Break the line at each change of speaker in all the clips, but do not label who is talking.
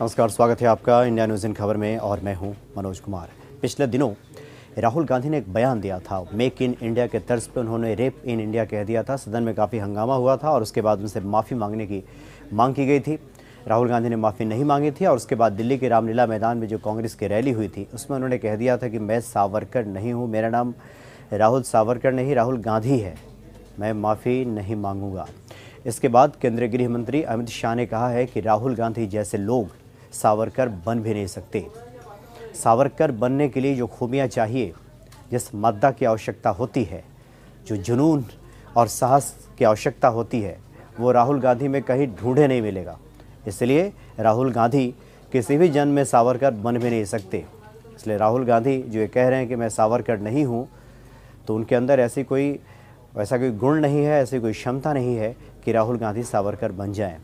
नमस्कार, स्वागत है आपका इंडिया न्यूज़ इन खबर में और मैं हूँ मनोज कुमार। पिछले दिनों राहुल गांधी ने एक बयान दिया था, मेक इन इंडिया के तर्ज पर उन्होंने रेप इन इंडिया कह दिया था। सदन में काफ़ी हंगामा हुआ था और उसके बाद उनसे माफ़ी मांगने की मांग की गई थी। राहुल गांधी ने माफ़ी नहीं मांगी थी और उसके बाद दिल्ली के रामलीला मैदान में जो कांग्रेस की रैली हुई थी, उसमें उन्होंने कह दिया था कि मैं सावरकर नहीं हूँ, मेरा नाम राहुल सावरकर नहीं, राहुल गांधी है, मैं माफ़ी नहीं मांगूँगा। इसके बाद केंद्रीय गृह मंत्री अमित शाह ने कहा है कि राहुल गांधी जैसे लोग सावरकर बन भी नहीं सकते। सावरकर बनने के लिए जो खूबियाँ चाहिए, जिस मद्दा की आवश्यकता होती है, जो जुनून और साहस की आवश्यकता होती है, वो राहुल गांधी में कहीं ढूंढे नहीं मिलेगा। इसलिए राहुल गांधी किसी भी जन्म में सावरकर बन भी नहीं सकते। इसलिए राहुल गांधी जो ये कह रहे हैं कि मैं सावरकर नहीं हूँ तो उनके अंदर ऐसी कोई, ऐसा कोई गुण नहीं है, ऐसी कोई क्षमता नहीं है कि राहुल गांधी सावरकर बन जाएँ।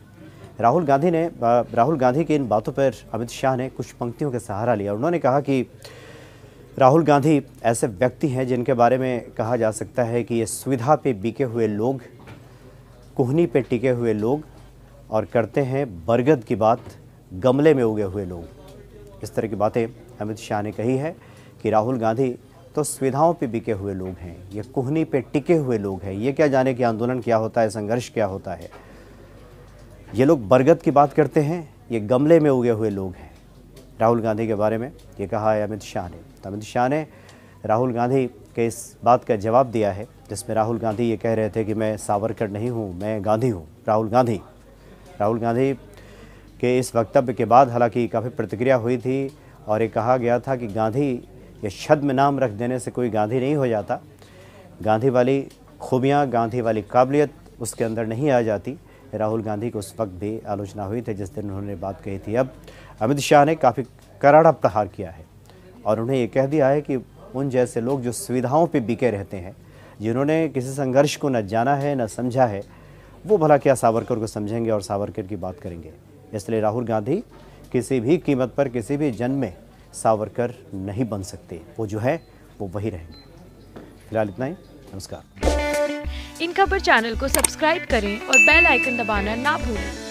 राहुल गांधी ने राहुल गांधी की इन बातों पर अमित शाह ने कुछ पंक्तियों का सहारा लिया। उन्होंने कहा कि राहुल गांधी ऐसे व्यक्ति हैं जिनके बारे में कहा जा सकता है कि ये सुविधा पे बिके हुए लोग, कुहनी पे टिके हुए लोग और करते हैं बरगद की बात, गमले में उगे हुए लोग। इस तरह की बातें अमित शाह ने कही है कि राहुल गांधी तो सुविधाओं पे बिके हुए लोग हैं, ये कुहनी पे टिके हुए लोग हैं। ये क्या जाने कि आंदोलन क्या होता है, संघर्ष क्या होता है? ये लोग बरगद की बात करते हैं, ये गमले में उगे हुए लोग हैं। राहुल गांधी के बारे में ये कहा है अमित शाह ने। तो अमित शाह ने राहुल गांधी के इस बात का जवाब दिया है, जिसमें राहुल गांधी ये कह रहे थे कि मैं सावरकर नहीं हूँ, मैं गांधी हूँ। राहुल गांधी राहुल गांधी के इस वक्तव्य के बाद हालाँकि काफ़ी प्रतिक्रिया हुई थी और ये कहा गया था कि गांधी ये छद्म नाम रख देने से कोई गांधी नहीं हो जाता। गांधी वाली खूबियाँ, गांधी वाली काबिलियत उसके अंदर नहीं आ जाती। राहुल गांधी को उस वक्त भी आलोचना हुई थी, जिस दिन उन्होंने बात कही थी। अब अमित शाह ने काफ़ी कराड़ा प्रहार किया है और उन्हें ये कह दिया है कि उन जैसे लोग जो सुविधाओं पर बिके रहते हैं, जिन्होंने किसी संघर्ष को न जाना है, न समझा है, वो भला क्या सावरकर को समझेंगे और सावरकर की बात करेंगे। इसलिए राहुल गांधी किसी भी कीमत पर, किसी भी जन्म में सावरकर नहीं बन सकते। वो जो है, वो वही रहेंगे। फ़िलहाल इतना ही। नमस्कार।
इन खबर चैनल को सब्सक्राइब करें और बेल आइकन दबाना ना भूलें।